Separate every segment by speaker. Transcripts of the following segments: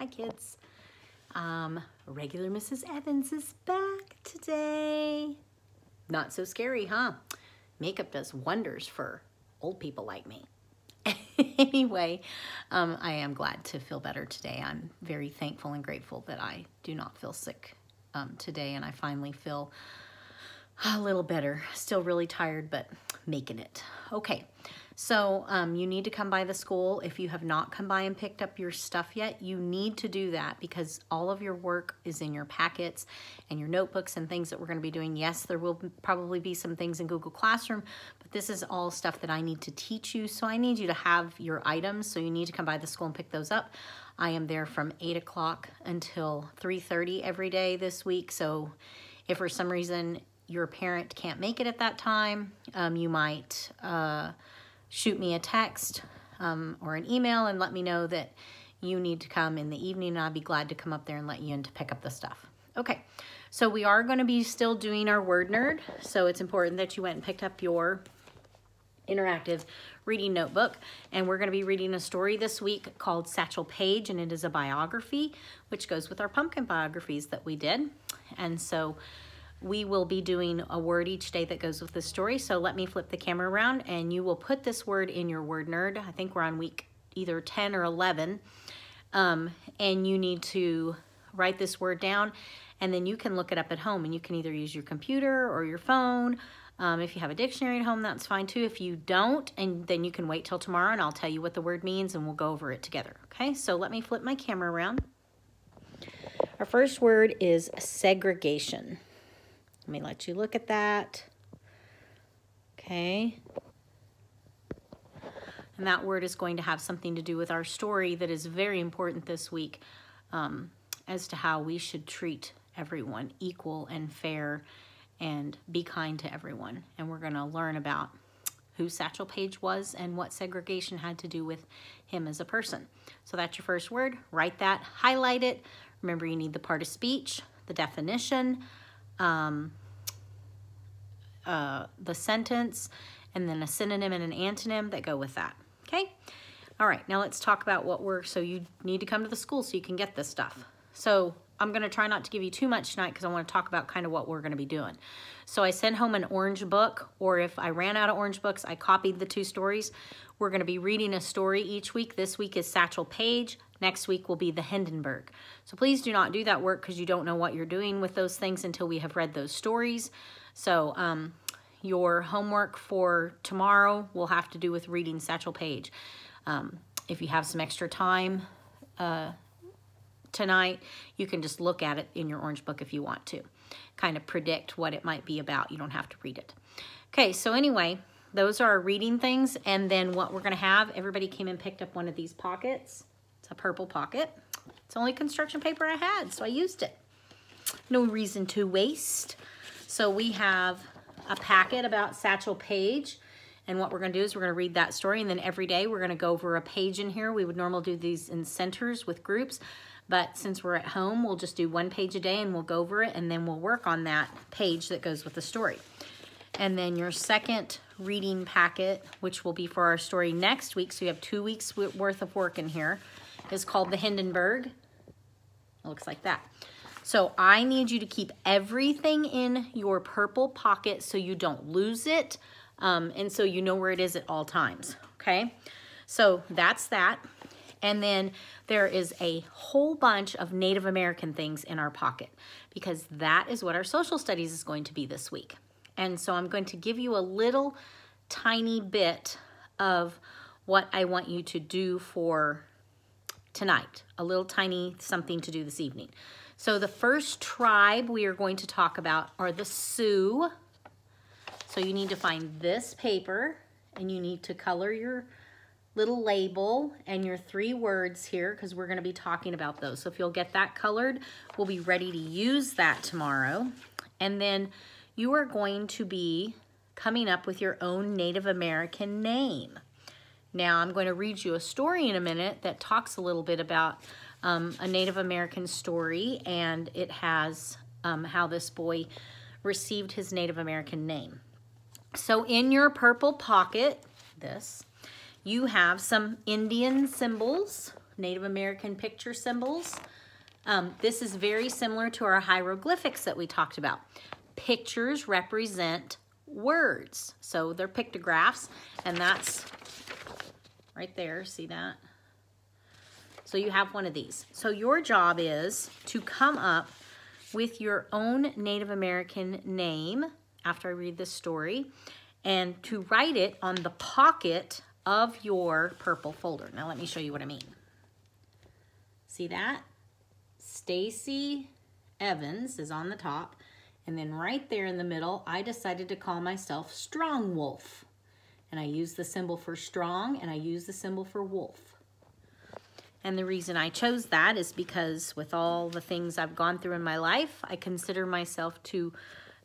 Speaker 1: Hi, kids. Um, regular Mrs. Evans is back today. Not so scary, huh? Makeup does wonders for old people like me. anyway, um, I am glad to feel better today. I'm very thankful and grateful that I do not feel sick um, today and I finally feel a little better. Still really tired, but making it. Okay, so um, you need to come by the school. If you have not come by and picked up your stuff yet, you need to do that because all of your work is in your packets and your notebooks and things that we're gonna be doing. Yes, there will probably be some things in Google Classroom, but this is all stuff that I need to teach you. So I need you to have your items. So you need to come by the school and pick those up. I am there from eight o'clock until 3.30 every day this week. So if for some reason your parent can't make it at that time, um, you might uh, shoot me a text um, or an email and let me know that you need to come in the evening and I'll be glad to come up there and let you in to pick up the stuff. Okay, so we are gonna be still doing our word nerd. So it's important that you went and picked up your interactive reading notebook and we're going to be reading a story this week called Satchel Paige and it is a biography which goes with our pumpkin biographies that we did and so we will be doing a word each day that goes with the story. So let me flip the camera around and you will put this word in your word nerd. I think we're on week either 10 or 11. Um, and you need to write this word down and then you can look it up at home and you can either use your computer or your phone. Um, if you have a dictionary at home, that's fine too. If you don't, and then you can wait till tomorrow and I'll tell you what the word means and we'll go over it together. Okay, so let me flip my camera around. Our first word is segregation. Let me let you look at that. Okay. And that word is going to have something to do with our story that is very important this week um, as to how we should treat everyone equal and fair and be kind to everyone. And we're going to learn about who Satchel Paige was and what segregation had to do with him as a person. So that's your first word. Write that, highlight it. Remember, you need the part of speech, the definition, um, uh, the sentence, and then a synonym and an antonym that go with that. Okay? All right, now let's talk about what we're, so you need to come to the school so you can get this stuff. So I'm gonna try not to give you too much tonight because I wanna talk about kind of what we're gonna be doing. So I sent home an orange book, or if I ran out of orange books, I copied the two stories. We're gonna be reading a story each week. This week is Satchel Paige. Next week will be the Hindenburg. So please do not do that work because you don't know what you're doing with those things until we have read those stories. So um, your homework for tomorrow will have to do with reading Satchel Paige. Um, if you have some extra time uh, tonight, you can just look at it in your orange book if you want to. Kind of predict what it might be about. You don't have to read it. Okay, so anyway, those are our reading things. And then what we're going to have, everybody came and picked up one of these pockets. It's a purple pocket. It's the only construction paper I had, so I used it. No reason to waste. So we have a packet about Satchel Paige. And what we're gonna do is we're gonna read that story and then every day we're gonna go over a page in here. We would normally do these in centers with groups, but since we're at home, we'll just do one page a day and we'll go over it and then we'll work on that page that goes with the story. And then your second reading packet, which will be for our story next week, so you have two weeks worth of work in here, is called the Hindenburg. It looks like that. So I need you to keep everything in your purple pocket so you don't lose it um, and so you know where it is at all times, okay? So that's that. And then there is a whole bunch of Native American things in our pocket because that is what our social studies is going to be this week. And so I'm going to give you a little tiny bit of what I want you to do for tonight, a little tiny something to do this evening. So the first tribe we are going to talk about are the Sioux. So you need to find this paper and you need to color your little label and your three words here because we're going to be talking about those. So if you'll get that colored, we'll be ready to use that tomorrow. And then you are going to be coming up with your own Native American name. Now I'm going to read you a story in a minute that talks a little bit about um, a Native American story, and it has um, how this boy received his Native American name. So in your purple pocket, this, you have some Indian symbols, Native American picture symbols. Um, this is very similar to our hieroglyphics that we talked about. Pictures represent words. So they're pictographs, and that's right there. See that? So you have one of these. So your job is to come up with your own Native American name after I read this story and to write it on the pocket of your purple folder. Now let me show you what I mean. See that? Stacy Evans is on the top and then right there in the middle I decided to call myself Strong Wolf. And I use the symbol for strong and I use the symbol for wolf. And the reason I chose that is because with all the things I've gone through in my life, I consider myself to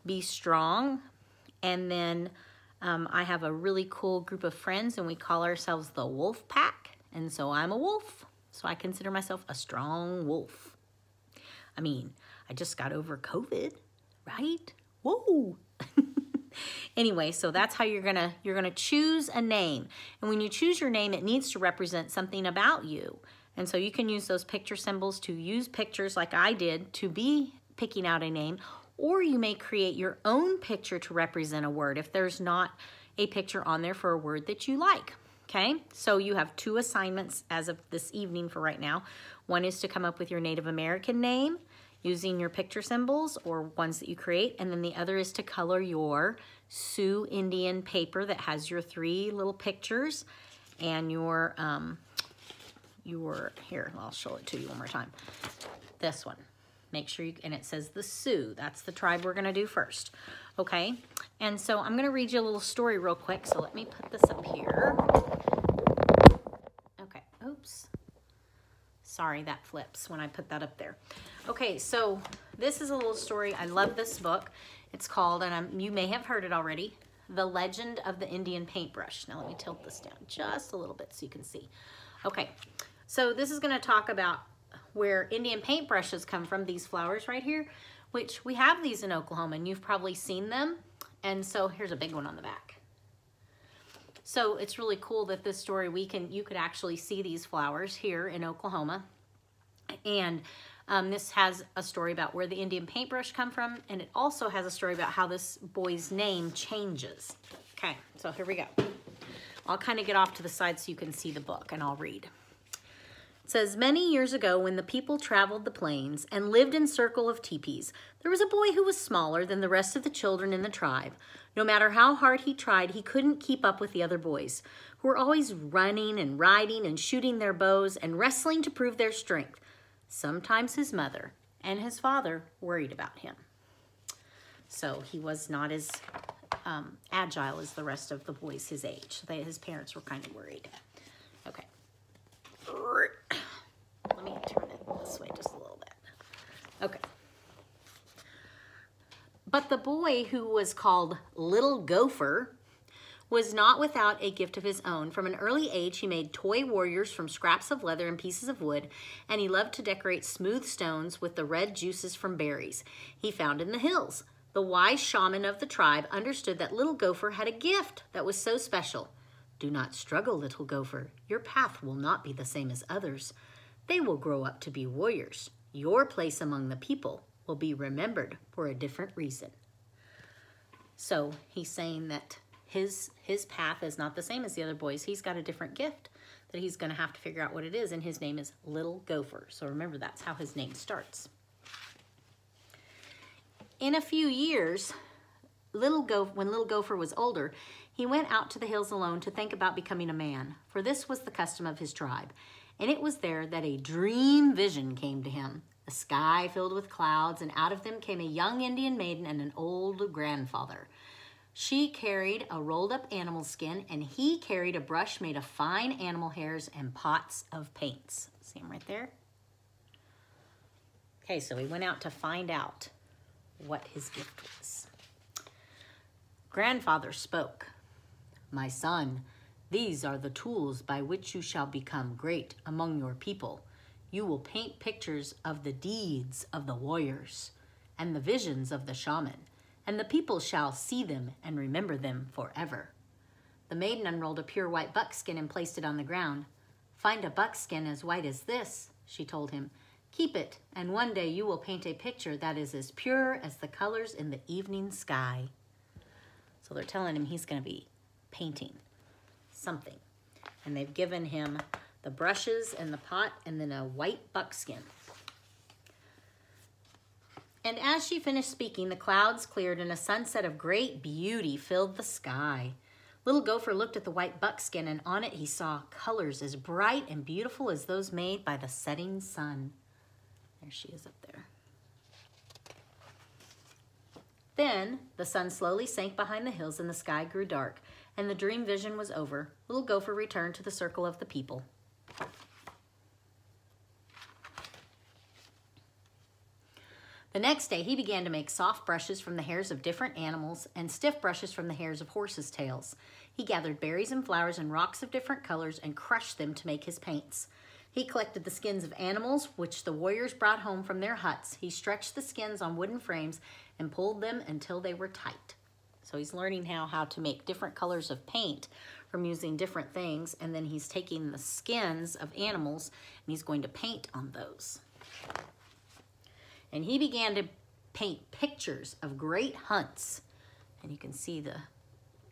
Speaker 1: be strong. And then um, I have a really cool group of friends and we call ourselves the Wolf Pack. And so I'm a wolf. So I consider myself a strong wolf. I mean, I just got over COVID, right? Whoa. anyway, so that's how you're gonna you're gonna choose a name. And when you choose your name, it needs to represent something about you. And so you can use those picture symbols to use pictures like I did to be picking out a name, or you may create your own picture to represent a word if there's not a picture on there for a word that you like. Okay, so you have two assignments as of this evening for right now. One is to come up with your Native American name using your picture symbols or ones that you create, and then the other is to color your Sioux Indian paper that has your three little pictures and your um, your, here, I'll show it to you one more time. This one. Make sure you, and it says the Sioux. That's the tribe we're to do first. Okay, and so I'm to read you a little story real quick. So let me put this up here. Okay, oops. Sorry, that flips when I put that up there. Okay, so this is a little story. I love this book. It's called, and I'm, you may have heard it already, The Legend of the Indian Paintbrush. Now let me tilt this down just a little bit so you can see. Okay, so this is gonna talk about where Indian paintbrushes come from, these flowers right here, which we have these in Oklahoma and you've probably seen them. And so here's a big one on the back. So it's really cool that this story, we can, you could actually see these flowers here in Oklahoma. And um, this has a story about where the Indian paintbrush come from, and it also has a story about how this boy's name changes. Okay, so here we go. I'll kind of get off to the side so you can see the book, and I'll read. It says, Many years ago, when the people traveled the plains and lived in circle of teepees, there was a boy who was smaller than the rest of the children in the tribe. No matter how hard he tried, he couldn't keep up with the other boys, who were always running and riding and shooting their bows and wrestling to prove their strength. Sometimes his mother and his father worried about him. So he was not as um, agile as the rest of the boys his age. They, his parents were kind of worried. Okay. Let me turn it this way just a little bit. Okay. But the boy who was called Little Gopher was not without a gift of his own. From an early age, he made toy warriors from scraps of leather and pieces of wood, and he loved to decorate smooth stones with the red juices from berries he found in the hills. The wise shaman of the tribe understood that Little Gopher had a gift that was so special. Do not struggle, little gopher. Your path will not be the same as others. They will grow up to be warriors. Your place among the people will be remembered for a different reason. So he's saying that his his path is not the same as the other boys. He's got a different gift that he's going to have to figure out what it is, and his name is Little Gopher. So remember, that's how his name starts. In a few years, Little Gopher, when Little Gopher was older, he went out to the hills alone to think about becoming a man, for this was the custom of his tribe. And it was there that a dream vision came to him. A sky filled with clouds, and out of them came a young Indian maiden and an old grandfather. She carried a rolled up animal skin, and he carried a brush made of fine animal hairs and pots of paints. See him right there? Okay, so he went out to find out what his gift was. Grandfather spoke. My son, these are the tools by which you shall become great among your people. You will paint pictures of the deeds of the warriors and the visions of the shaman, and the people shall see them and remember them forever. The maiden unrolled a pure white buckskin and placed it on the ground. Find a buckskin as white as this, she told him. Keep it, and one day you will paint a picture that is as pure as the colors in the evening sky. So they're telling him he's going to be painting something. And they've given him the brushes and the pot and then a white buckskin. And as she finished speaking, the clouds cleared and a sunset of great beauty filled the sky. Little Gopher looked at the white buckskin and on it he saw colors as bright and beautiful as those made by the setting sun. There she is up there. Then the sun slowly sank behind the hills and the sky grew dark, and the dream vision was over. Little Gopher returned to the circle of the people. The next day, he began to make soft brushes from the hairs of different animals and stiff brushes from the hairs of horses' tails. He gathered berries and flowers and rocks of different colors and crushed them to make his paints. He collected the skins of animals, which the warriors brought home from their huts. He stretched the skins on wooden frames and pulled them until they were tight. So he's learning now how to make different colors of paint from using different things. And then he's taking the skins of animals and he's going to paint on those. And he began to paint pictures of great hunts. And you can see the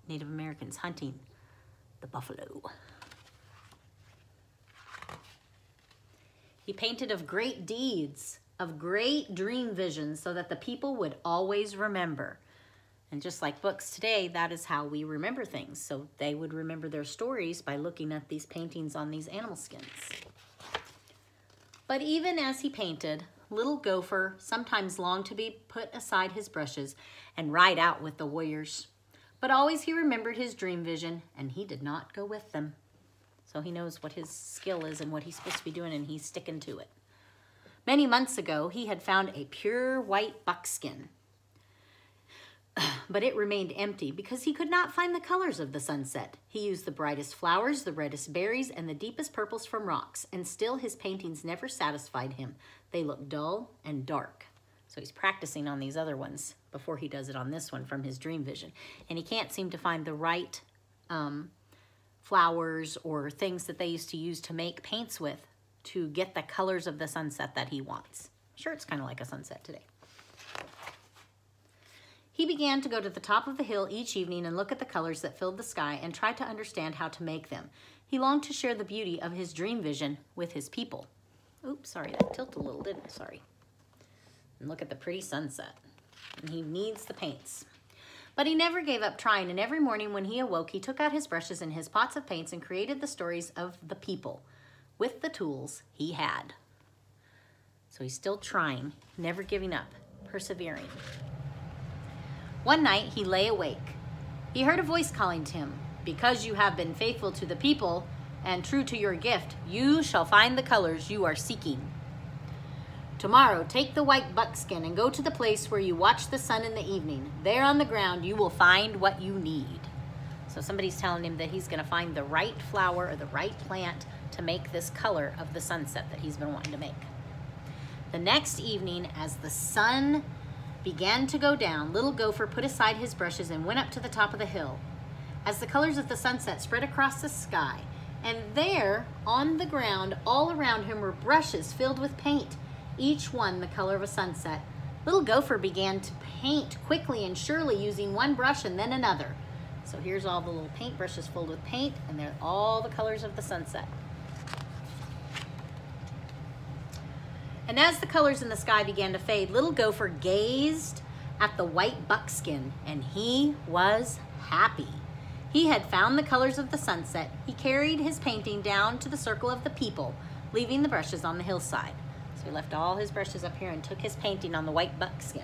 Speaker 1: Native Americans hunting the buffalo. He painted of great deeds, of great dream visions, so that the people would always remember. And just like books today, that is how we remember things. So they would remember their stories by looking at these paintings on these animal skins. But even as he painted, little Gopher sometimes longed to be put aside his brushes and ride out with the warriors. But always he remembered his dream vision, and he did not go with them. So he knows what his skill is and what he's supposed to be doing, and he's sticking to it. Many months ago, he had found a pure white buckskin, but it remained empty because he could not find the colors of the sunset. He used the brightest flowers, the reddest berries, and the deepest purples from rocks, and still his paintings never satisfied him. They looked dull and dark. So he's practicing on these other ones before he does it on this one from his dream vision. And he can't seem to find the right um, flowers or things that they used to use to make paints with to get the colors of the sunset that he wants. Sure, it's kind of like a sunset today. He began to go to the top of the hill each evening and look at the colors that filled the sky and try to understand how to make them. He longed to share the beauty of his dream vision with his people. Oops, sorry, that tilted a little, didn't it? Sorry. And look at the pretty sunset. And he needs the paints. But he never gave up trying, and every morning when he awoke, he took out his brushes and his pots of paints and created the stories of the people with the tools he had. So he's still trying, never giving up, persevering. One night he lay awake. He heard a voice calling to him, Because you have been faithful to the people and true to your gift, you shall find the colors you are seeking. Tomorrow, take the white buckskin and go to the place where you watch the sun in the evening. There on the ground, you will find what you need. So somebody's telling him that he's going to find the right flower or the right plant to make this color of the sunset that he's been wanting to make. The next evening, as the sun began to go down, little Gopher put aside his brushes and went up to the top of the hill. As the colors of the sunset spread across the sky, and there, on the ground, all around him were brushes filled with paint each one the color of a sunset. Little Gopher began to paint quickly and surely using one brush and then another. So here's all the little paint brushes filled with paint and they're all the colors of the sunset. And as the colors in the sky began to fade, little Gopher gazed at the white buckskin and he was happy. He had found the colors of the sunset. He carried his painting down to the circle of the people, leaving the brushes on the hillside. So he left all his brushes up here and took his painting on the white buckskin.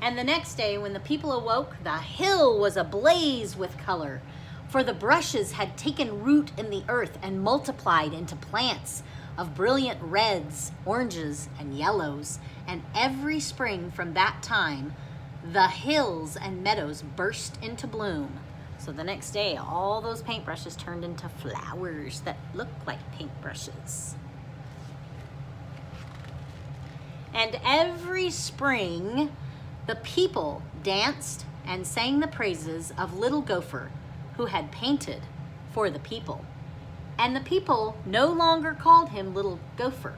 Speaker 1: And the next day, when the people awoke, the hill was ablaze with color, for the brushes had taken root in the earth and multiplied into plants of brilliant reds, oranges, and yellows. And every spring from that time, the hills and meadows burst into bloom. So the next day, all those paintbrushes turned into flowers that looked like paintbrushes. And every spring, the people danced and sang the praises of Little Gopher, who had painted for the people. And the people no longer called him Little Gopher,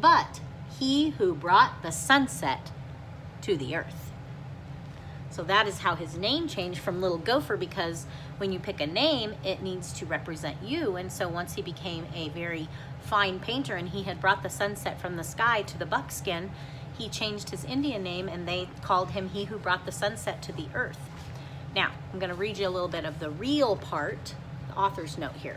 Speaker 1: but he who brought the sunset to the earth. So that is how his name changed from Little Gopher because when you pick a name, it needs to represent you. And so once he became a very fine painter and he had brought the sunset from the sky to the buckskin, he changed his Indian name and they called him He Who Brought the Sunset to the Earth. Now, I'm going to read you a little bit of the real part, the author's note here.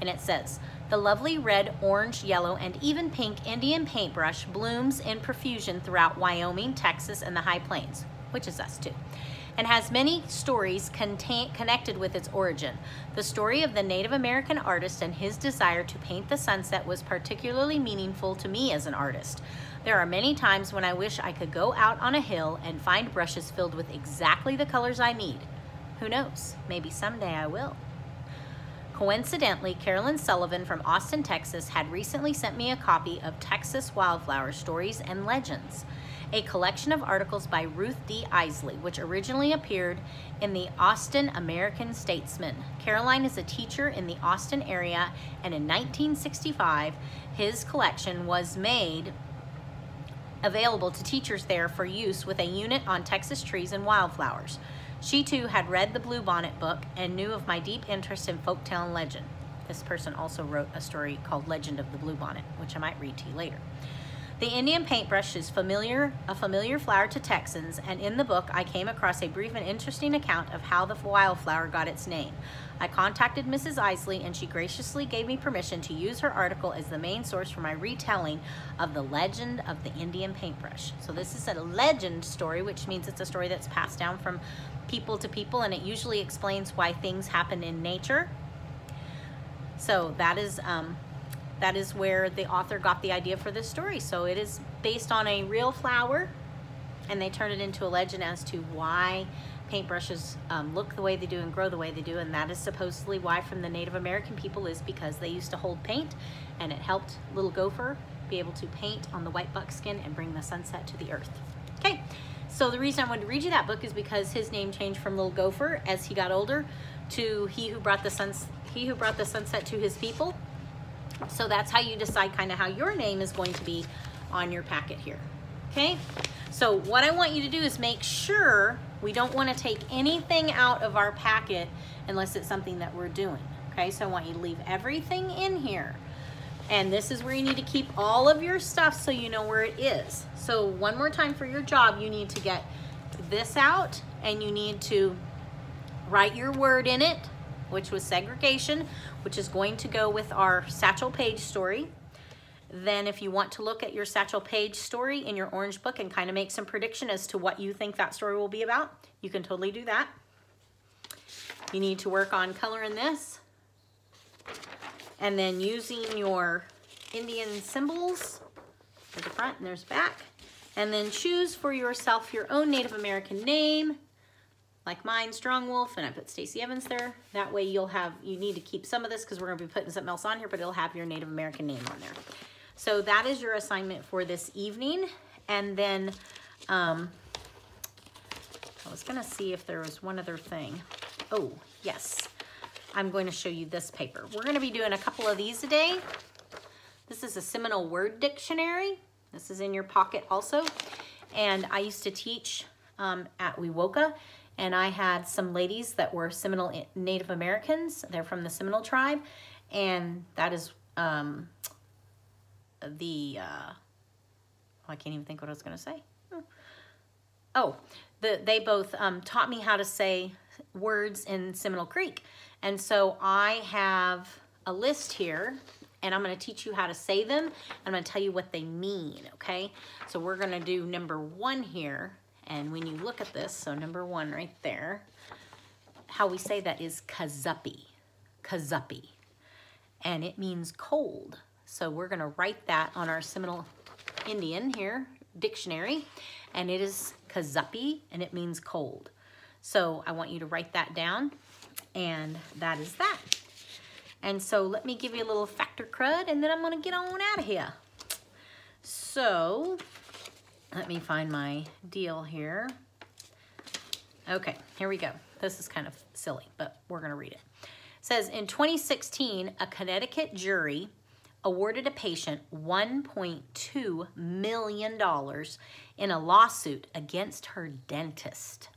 Speaker 1: And it says, the lovely red, orange, yellow, and even pink Indian paintbrush blooms in profusion throughout Wyoming, Texas, and the High Plains, which is us too, and has many stories contain, connected with its origin. The story of the Native American artist and his desire to paint the sunset was particularly meaningful to me as an artist. There are many times when I wish I could go out on a hill and find brushes filled with exactly the colors I need. Who knows, maybe someday I will. Coincidentally, Carolyn Sullivan from Austin, Texas had recently sent me a copy of Texas Wildflower Stories and Legends, a collection of articles by Ruth D. Isley, which originally appeared in the Austin American Statesman. Caroline is a teacher in the Austin area, and in 1965, his collection was made available to teachers there for use with a unit on Texas trees and wildflowers. She too had read the Bluebonnet book and knew of my deep interest in folktale and legend. This person also wrote a story called Legend of the Bluebonnet, which I might read to you later. The Indian paintbrush is familiar, a familiar flower to Texans, and in the book I came across a brief and interesting account of how the wildflower got its name. I contacted Mrs. Isley and she graciously gave me permission to use her article as the main source for my retelling of the legend of the Indian paintbrush. So this is a legend story, which means it's a story that's passed down from people to people and it usually explains why things happen in nature. So that is um, that is where the author got the idea for this story. So it is based on a real flower and they turn it into a legend as to why paintbrushes um, look the way they do and grow the way they do and that is supposedly why from the Native American people is because they used to hold paint and it helped little gopher be able to paint on the white buckskin and bring the sunset to the earth. Okay, so the reason I wanted to read you that book is because his name changed from little gopher as he got older to he who brought the suns he who brought the sunset to his people so that's how you decide kind of how your name is going to be on your packet here. Okay, so what I want you to do is make sure we don't want to take anything out of our packet unless it's something that we're doing. Okay, so I want you to leave everything in here. And this is where you need to keep all of your stuff so you know where it is. So one more time for your job, you need to get this out and you need to write your word in it which was segregation, which is going to go with our Satchel Paige story. Then if you want to look at your Satchel Paige story in your orange book and kind of make some prediction as to what you think that story will be about, you can totally do that. You need to work on coloring this. And then using your Indian symbols. There's the front and there's back. And then choose for yourself your own Native American name like mine, Strong Wolf, and I put Stacy Evans there. That way you'll have, you need to keep some of this because we're to be putting something else on here, but it'll have your Native American name on there. So that is your assignment for this evening. And then um, I was going to see if there was one other thing. Oh, yes. I'm going to show you this paper. We're going to be doing a couple of these a day. This is a Seminole Word Dictionary. This is in your pocket also. And I used to teach um, at Wewoka and I had some ladies that were Seminole Native Americans. They're from the Seminole tribe, and that is um, the, uh, oh, I can't even think what I was going to say. Hmm. Oh, the, they both um, taught me how to say words in Seminole Creek. And so I have a list here and I'm going to teach you how to say them. I'm to tell you what they mean, okay? So we're going to do number one here, and when you look at this, so number one right there, how we say that is kazupi, kazupi. And it means cold. So we're gonna write that on our Seminole Indian here, dictionary. And it is kazupi, and it means cold. So I want you to write that down, and that is that. And so let me give you a little factor crud, and then I'm gonna get on out of here. So let me find my deal here. Okay, here we go. This is kind of silly, but we're to read it. it. says in 2016, a Connecticut jury awarded a patient $1.2 million in a lawsuit against her dentist.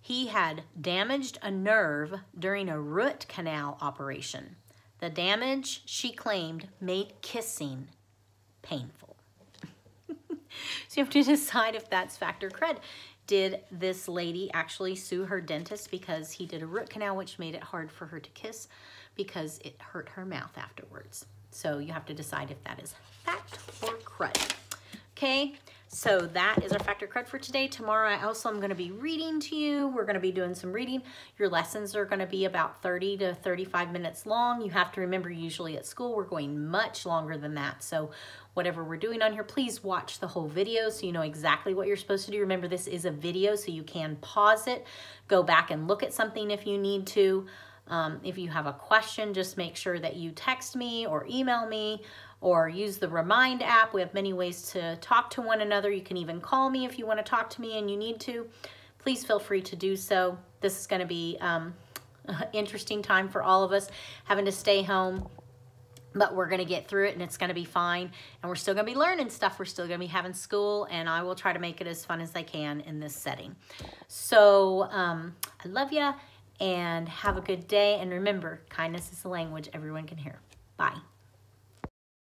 Speaker 1: He had damaged a nerve during a root canal operation. The damage, she claimed, made kissing painful. So you have to decide if that's factor cred. Did this lady actually sue her dentist because he did a root canal, which made it hard for her to kiss because it hurt her mouth afterwards? So you have to decide if that is fact or crud. Okay, so that is our factor cred for today. Tomorrow I also am going to be reading to you. We're going to be doing some reading. Your lessons are going to be about 30 to 35 minutes long. You have to remember usually at school we're going much longer than that. So whatever we're doing on here, please watch the whole video so you know exactly what you're supposed to do. Remember this is a video so you can pause it, go back and look at something if you need to. Um, if you have a question, just make sure that you text me or email me or use the Remind app. We have many ways to talk to one another. You can even call me if you want to talk to me and you need to. Please feel free to do so. This is going to be um, interesting time for all of us, having to stay home but we're going to get through it and it's going to be fine. And we're still going to be learning stuff. We're still going to be having school and i will try to make it as fun as i can in this setting. So um, i love you and have a good day. And remember kindness is a language everyone can hear. Bye